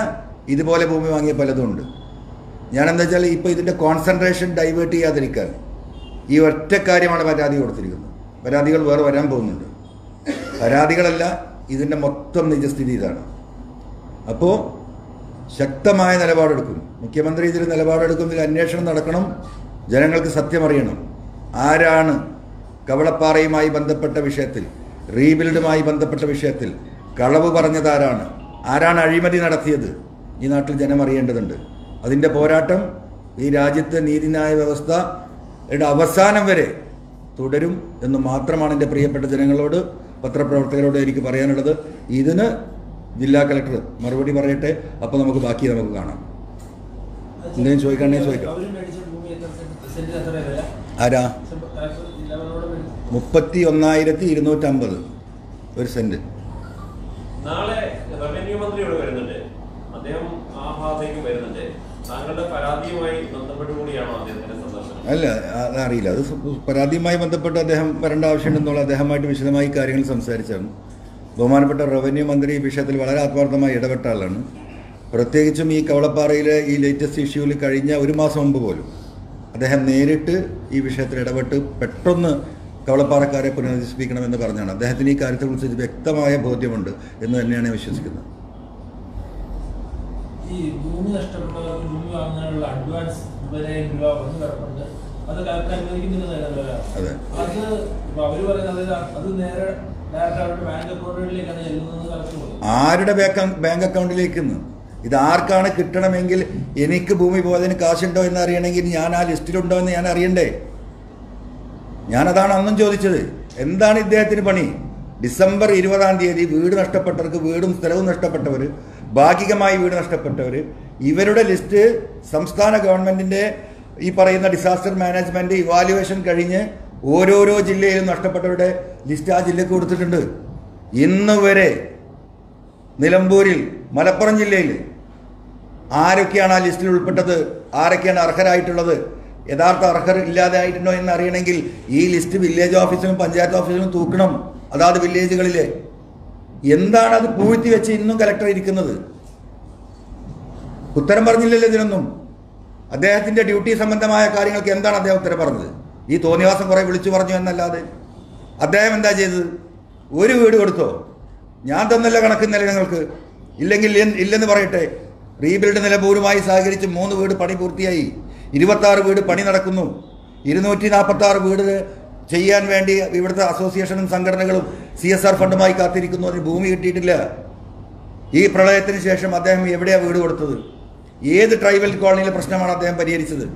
Speaker 1: ഇതുപോലെ ഭൂമി വാങ്ങിയ പലതും ഉണ്ട്. ഞാൻ എന്താ വെച്ചാൽ ഇപ്പോൾ ഇതിന്റെ കോൺസെൻട്രേഷൻ ഡൈവേർട്ട് ചെയ്യാതിരിക്കാൻ ഈ ഒറ്റ കാര്യമാണ് പരാതി കൊടുത്തിരിക്കുന്നത്. പരാതികൾ വേറെ വരാൻ പോകുന്നുണ്ട്. പരാതികളല്ല ഇതിന്റെ മൊത്തം നിജസ്ഥിതി ഇതാണ്. അപ്പോൾ ശക്തമായ നിലപാടെടുക്കും. മുഖ്യമന്ത്രി ഇതിൽ നിലപാടെടുക്കും ഇതിൽ അന്വേഷണം നടക്കണം. ജനങ്ങൾക്ക് സത്യമറിയണം ആരാണ് കവളപ്പാറയുമായി ബന്ധപ്പെട്ട വിഷയത്തിൽ? റീബിൽഡുമായി ബന്ധപ്പെട്ട വിഷയത്തിൽ കളവ് പറഞ്ഞതാരാണ്? ആരാണ് അഴിമതി നടത്തിയത്? ഈ നാട്ടിൽ ജനം അറിയേണ്ടതുണ്ട്. അതിന്റെ പോരാട്ടം ഈ രാജ്യത്തെ നീതിന്യായ വ്യവസ്ഥയുടെ അവസാനം വരെ തുടരും എന്ന് മാത്രമാണ് എന്റെ പ്രിയപ്പെട്ട ജനങ്ങളോട് പത്രപ്രവർത്തകരോട് എനിക്ക് പറയാനുള്ളത്. ഇതിന് ജില്ലാ കളക്ടർ മറുപടി പറയട്ടെ? അപ്പോൾ നമുക്ക് ബാക്കി നമുക്ക് കാണാം. എന്തെങ്കിലും ചോദിക്കണേ ചോദിക്കാം.
Speaker 2: അവർ മേടിച്ച ഭൂമി എത്ര സെന്റ്- സെന്റിന് എത്ര വില
Speaker 1: ആരാ
Speaker 2: കളക്ടർ ജില്ലാകളോട് മേടിച്ചു
Speaker 1: മുപ്പത്തി ഒന്നായിരത്തി ഇരുന്നൂറ്റമ്പത് ഒരു സെന്റ്.
Speaker 5: നാളെ റവന്യൂ മന്ത്രി ഇവിടെ വരുന്നുണ്ട്. അദ്ദേഹം ആ ഭാഗത്തേക്ക് വരുന്നുണ്ട്. താങ്കളുടെ പരാതിയുമായി ബന്ധപ്പെട്ട് കൂടിയാണോ അദ്ദേഹത്തിന്റെ സന്ദർശനം?
Speaker 1: അല്ല അതറിയില്ല അത് പരാതിയുമായി ബന്ധപ്പെട്ട് അദ്ദേഹം വരേണ്ട ആവശ്യമുണ്ടെന്നുള്ള. അദ്ദേഹമായിട്ട് വിശദമായി കാര്യങ്ങൾ സംസാരിച്ചാണ്. ബഹുമാനപ്പെട്ട റവന്യൂ മന്ത്രി ഈ വിഷയത്തിൽ വളരെ ആത്മാർത്ഥമായി ഇടപെട്ട ആളാണ്. പ്രത്യേകിച്ചും ഈ കവളപ്പാറയിലെ ഈ ലേറ്റസ്റ്റ് ഇഷ്യൂവിൽ കഴിഞ്ഞ ഒരു മാസം മുമ്പ് പോലും അദ്ദേഹം നേരിട്ട് ഈ വിഷയത്തിൽ ഇടപെട്ട് പെട്ടെന്ന് കവളപ്പാറക്കാരെ പുനരധിവസിപ്പിക്കണമെന്ന് പറഞ്ഞാണ്. അദ്ദേഹത്തിന് ഈ കാര്യത്തെക്കുറിച്ച് വ്യക്തമായ ബോധ്യമുണ്ട് എന്ന് തന്നെയാണ് ഞാൻ വിശ്വസിക്കുന്നത്.
Speaker 2: ഈ ഭൂമി നഷ്ടപ്പെട്ടവർക്ക് ഭൂമി വാങ്ങാനുള്ള അഡ്വാൻസ് ഇരുപതിനായിരം രൂപ വന്ന് കിടപ്പുണ്ട്. അത് കളക്ടർ അനുവദിക്കുന്നില്ല
Speaker 1: അതെ.
Speaker 2: അത് അവർ പറയുന്നത് അത് നേരെ ഡയറക്റ്റ് അവരുടെ ബാങ്ക് ചെല്ലുന്നത് പറയും
Speaker 1: ആരുടെ ബാങ്ക് ബാങ്ക് അക്കൗണ്ടിലേക്ക് ഇത് ആർക്കാണ് കിട്ടണമെങ്കിൽ എനിക്ക് ഭൂമി പോയതിന് കാശുണ്ടോ എന്ന് അറിയണമെങ്കിൽ ഞാൻ ആ ലിസ്റ്റിലുണ്ടോ എന്ന് ഞാൻ അറിയണ്ടേ? ഞാനതാണ് അന്നും ചോദിച്ചത് എന്താണ് ഇദ്ദേഹത്തിന് പണി? ഡിസംബർ ഇരുപതാം തീയതി വീട് നഷ്ടപ്പെട്ടവർക്ക് വീടും സ്ഥലവും നഷ്ടപ്പെട്ടവർ ഭാഗികമായി വീട് നഷ്ടപ്പെട്ടവർ ഇവരുടെ ലിസ്റ്റ് സംസ്ഥാന ഗവൺമെന്റിന്റെ ഈ പറയുന്ന ഡിസാസ്റ്റർ മാനേജ്മെന്റ് ഇവാലുവേഷൻ കഴിഞ്ഞ് ഓരോരോ ജില്ലയിലും നഷ്ടപ്പെട്ടവരുടെ ലിസ്റ്റ് ആ ജില്ലക്ക് കൊടുത്തിട്ടുണ്ട്. ഇന്ന് വരെ നിലമ്പൂരിൽ മലപ്പുറം ജില്ലയിൽ ആരൊക്കെയാണ് ആ ലിസ്റ്റിൽ ഉൾപ്പെട്ടത് ആരൊക്കെയാണ് അർഹരായിട്ടുള്ളത് യഥാർത്ഥ അർഹർ ഇല്ലാതെ ആയിട്ടുണ്ടോ എന്ന് അറിയണമെങ്കിൽ ഈ ലിസ്റ്റ് വില്ലേജ് ഓഫീസിലും പഞ്ചായത്ത് ഓഫീസിലും തൂക്കണം. അതാത് വില്ലേജുകളിലെ എന്താണ് അത് പൂഴ്ത്തി വെച്ച് ഇന്നും കലക്ടർ ഇരിക്കുന്നത്? ഉത്തരം പറഞ്ഞില്ലല്ലോ ഇതിനൊന്നും. അദ്ദേഹത്തിന്റെ ഡ്യൂട്ടി സംബന്ധമായ കാര്യങ്ങൾക്ക് എന്താണ് അദ്ദേഹം ഉത്തരം പറഞ്ഞത്? ഈ തോന്നിവാസം കുറെ വിളിച്ചു പറഞ്ഞു എന്നല്ലാതെ. അദ്ദേഹം എന്താ ചെയ്തത്? ഒരു വീട് കൊടുത്തോ? ഞാൻ തന്നല്ല കണക്കുന്നല്ലേ നിങ്ങൾക്ക്. ഇല്ലെങ്കിൽ ഇല്ല- ഇല്ലെന്ന് പറയട്ടെ. റീബിൽഡ് നിലപൂരുമായി സഹകരിച്ച് മൂന്ന് വീട് പണി പൂർത്തിയായി. ഇരുപത്തി ആറ് വീട് പണി നടക്കുന്നു. ഇരുന്നൂറ്റി നാൽപ്പത്തി ആറ് വീട് ചെയ്യാൻ വേണ്ടി ഇവിടുത്തെ അസോസിയേഷനും സംഘടനകളും സി എസ് ആർ ഫണ്ടുമായി കാത്തിരിക്കുന്നു അതിന് ഭൂമി കിട്ടിയിട്ടില്ല. ഈ പ്രളയത്തിന് ശേഷം അദ്ദേഹം എവിടെയാണ് വീട് കൊടുത്തത്? ഏത് ട്രൈബൽ കോളനിയിലെ പ്രശ്നമാണ് അദ്ദേഹം പരിഹരിച്ചത്?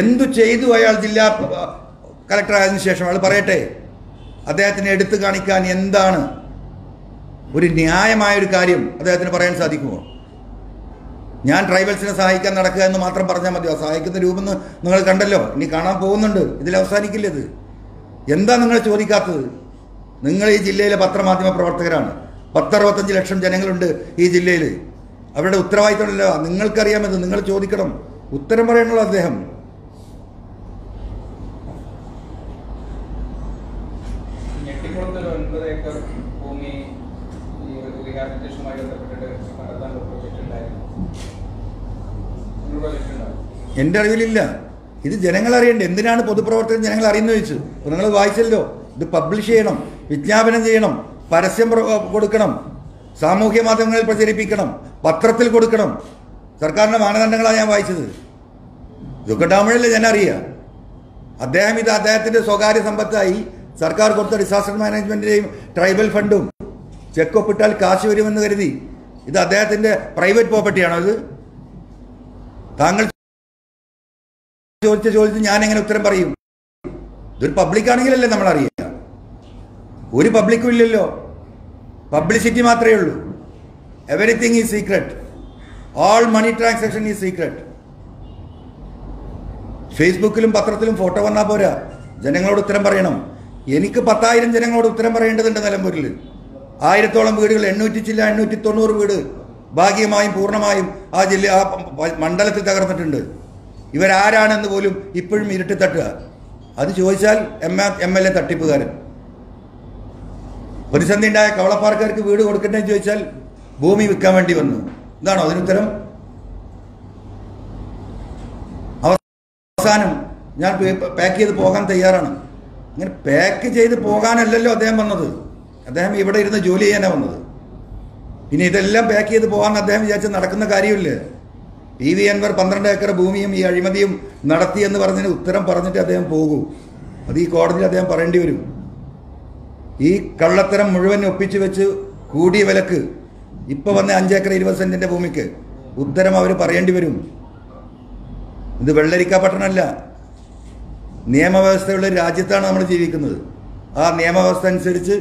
Speaker 1: എന്തു ചെയ്തു അയാൾ ജില്ലാ കളക്ടർ ആയതിനു ശേഷം? അയാൾ പറയട്ടെ. അദ്ദേഹത്തിന് എടുത്തു കാണിക്കാൻ എന്താണ് ഒരു ന്യായമായൊരു കാര്യം അദ്ദേഹത്തിന് പറയാൻ സാധിക്കുമോ? ഞാൻ ട്രൈബൽസിനെ സഹായിക്കാൻ നടക്കുക എന്ന് മാത്രം പറഞ്ഞാൽ മതിയോ? സഹായിക്കുന്ന രൂപം നിങ്ങൾ കണ്ടല്ലോ. ഇനി കാണാൻ പോകുന്നുണ്ട്. ഇതിൽ അവസാനിക്കില്ല ഇത്. എന്താ നിങ്ങൾ ചോദിക്കാത്തത്? നിങ്ങൾ ഈ ജില്ലയിലെ പത്രമാധ്യമ പ്രവർത്തകരാണ്. പത്തറുപത്തഞ്ച് ലക്ഷം ജനങ്ങളുണ്ട് ഈ ജില്ലയിൽ. അവരുടെ ഉത്തരവാദിത്തമല്ല നിങ്ങൾക്കറിയാമെന്ന് നിങ്ങൾ ചോദിക്കണം. ഉത്തരം പറയണല്ലോ അദ്ദേഹം
Speaker 6: ഞെട്ടിക്കുളത്ത് ഒരു ഒൻപത് ഏക്കർ ഭൂമി ഈ റീഹാബിലിറ്റേഷനുമായി ബന്ധപ്പെട്ടിട്ട് കണ്ടെത്താൻ ഒരു പ്രൊജക്ട് ഉണ്ടായിരുന്നു ഒരു പ്രൊജക്ട് ഉണ്ടായിരുന്നു
Speaker 1: എന്റെ അറിവിലില്ല. ഇത് ജനങ്ങൾ അറിയേണ്ടത് എന്തിനാണ് പൊതുപ്രവർത്തകർ ജനങ്ങൾ അറിയുന്നത് ചോദിച്ചു? നിങ്ങൾ വായിച്ചല്ലോ. ഇത് പബ്ലിഷ് ചെയ്യണം വിജ്ഞാപനം ചെയ്യണം പരസ്യം കൊടുക്കണം സാമൂഹ്യ മാധ്യമങ്ങളിൽ പ്രചരിപ്പിക്കണം പത്രത്തിൽ കൊടുക്കണം. സർക്കാരിന്റെ മാനദണ്ഡങ്ങളാണ് ഞാൻ വായിച്ചത്. ഇതൊക്കെ ഉണ്ടാകുമ്പോഴല്ലേ ഞാൻ അറിയുക അദ്ദേഹം ഇത് അദ്ദേഹത്തിന്റെ സ്വകാര്യ സമ്പത്തായി സർക്കാർ കൊടുത്ത ഡിസാസ്റ്റർ മാനേജ്മെന്റിന്റെയും ട്രൈബൽ ഫണ്ടും ചെക്ക് ഒപ്പിട്ടാൽ കാശ് വരുമെന്ന് കരുതി. ഇത് അദ്ദേഹത്തിന്റെ പ്രൈവറ്റ് പ്രോപ്പർട്ടിയാണോ ഇത്? താങ്കൾ ചോദിച്ച ചോദ്യത്തിന് ഞാൻ എങ്ങനെ ഉത്തരം പറയും? ഇതൊരു പബ്ലിക് ആണെങ്കിലല്ലേ നമ്മൾ അറിയുക ഒരു പബ്ലിക്കും ഇല്ലല്ലോ. പബ്ലിസിറ്റി മാത്രമേ ഉള്ളൂ. Everything is secret all money transaction is secret ഫേസ്ബുക്കിലും പത്രത്തിലും ഫോട്ടോ വന്നാൽ പോരാ. ജനങ്ങളോട് ഉത്തരം പറയണം. എനിക്ക് പത്തായിരം ജനങ്ങളോട് ഉത്തരം പറയേണ്ടതുണ്ട് നിലമ്പൂരിൽ ആയിരത്തോളം വീടുകൾ എണ്ണൂറ്റി ചില്ല എണ്ണൂറ്റി തൊണ്ണൂറ് വീട് ഭാഗികമായും പൂർണമായും ആ ജില്ല ആ മണ്ഡലത്തിൽ തകർന്നിട്ടുണ്ട്. ഇവരാരാണെന്ന് പോലും ഇപ്പോഴും ഇരുട്ടി തട്ടുക. അത് ചോദിച്ചാൽ എം എം എൽ എ തട്ടിപ്പുകാരൻ. പ്രതിസന്ധി ഉണ്ടായ കവളപ്പാർക്കാർക്ക് വീട് കൊടുക്കണ്ടെന്ന് ചോദിച്ചാൽ ഭൂമി വിൽക്കാൻ വേണ്ടി വന്നു. ഇതാണോ അതിനുത്തരം അവസാനം ഞാൻ പാക്ക് ചെയ്ത് പോകാൻ തയ്യാറാണ്. അങ്ങനെ പാക്ക് ചെയ്ത് പോകാനല്ലല്ലോ അദ്ദേഹം വന്നത്. അദ്ദേഹം ഇവിടെ ഇരുന്ന് ജോലി ചെയ്യാനാണ് വന്നത്. പിന്നെ ഇതെല്ലാം പാക്ക് ചെയ്ത് പോകാൻ അദ്ദേഹം വിചാരിച്ച് നടക്കുന്ന കാര്യമില്ലേ? പി വി അൻവർ പന്ത്രണ്ട് ഏക്കർ ഭൂമിയും ഈ അഴിമതിയും നടത്തിയെന്ന് പറഞ്ഞതിന് ഉത്തരം പറഞ്ഞിട്ട് അദ്ദേഹം പോകൂ. അത് ഈ കോടതിയിൽ അദ്ദേഹം പറയേണ്ടി വരും. ഈ കള്ളത്തരം മുഴുവൻ ഒപ്പിച്ചു വെച്ച് കൂടിയ വിലക്ക് ഇപ്പൊ വന്ന അഞ്ചേക്കർ ഇരുപത് സെന്റിന്റെ ഭൂമിക്ക് ഉത്തരം അവർ പറയേണ്ടി വരും. ഇത് വെള്ളരിക്ക പട്ടണമല്ല. നിയമവ്യവസ്ഥയുള്ള രാജ്യത്താണ് നമ്മൾ ജീവിക്കുന്നത്. ആ നിയമവ്യവസ്ഥ അനുസരിച്ച്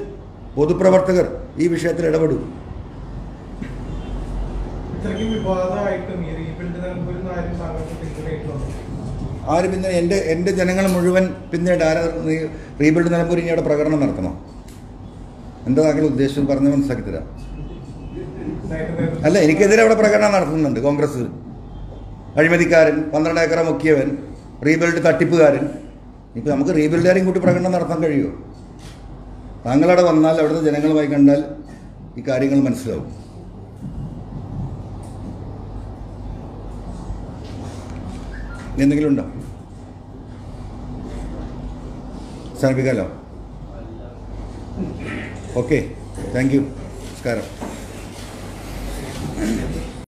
Speaker 1: പൊതുപ്രവർത്തകർ ഈ വിഷയത്തിൽ ഇടപെടും.
Speaker 7: ഇത്രയ്ക്കും വിവാദമായിട്ടും ഈ റീബിൽഡ് നിലമ്പൂരിൽ നിന്ന് ആരും താങ്കൾക്ക് പിന്തുണയിട്ടുണ്ടോ
Speaker 1: ആര് പിന്നെ എന്റെ എന്റെ ജനങ്ങൾ മുഴുവൻ പിന്നീട് ആരാ റീബിൽഡ് നിലമ്പൂർ ഇനി അവിടെ പ്രകടനം നടത്തണോ? എന്താ താങ്കൾ ഉദ്ദേശം പറഞ്ഞ് മനസ്സിലാക്കി തരാം. അല്ല എനിക്കെതിരെ അവിടെ പ്രകടനം നടത്തുന്നുണ്ട് കോൺഗ്രസ്. അഴിമതിക്കാരൻ പന്ത്രണ്ട് ഏക്കറ മുക്കിയവൻ റീബിൽഡ് തട്ടിപ്പുകാരൻ. ഇപ്പം നമുക്ക് റീബിൽഡുകാരെയും കൂട്ടി പ്രകടനം നടത്താൻ കഴിയുമോ? താങ്കളവിടെ വന്നാൽ അവിടുത്തെ ജനങ്ങളുമായി കണ്ടാൽ ഈ കാര്യങ്ങൾ മനസ്സിലാവും. എന്തെങ്കിലും ഉണ്ടോ? സമർപ്പിക്കാമല്ലോ ഓക്കെ താങ്ക് യു നമസ്കാരം.